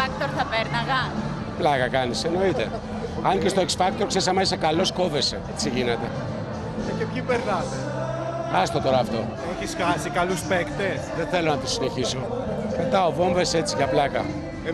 Factor θα πέρναγα; Πλάκα κάνεις, εννοείται. Αν και στο X Factor ξέρεις, άμα είσαι καλός, κόβεσαι. Έτσι γίνεται. Ε, και ποιοι περνάτε; Άστο τώρα αυτό. Έχεις χάσει καλούς παίκτες; Δεν θέλω να το συνεχίσω. Πετάω βόμβες έτσι για πλάκα. Ε,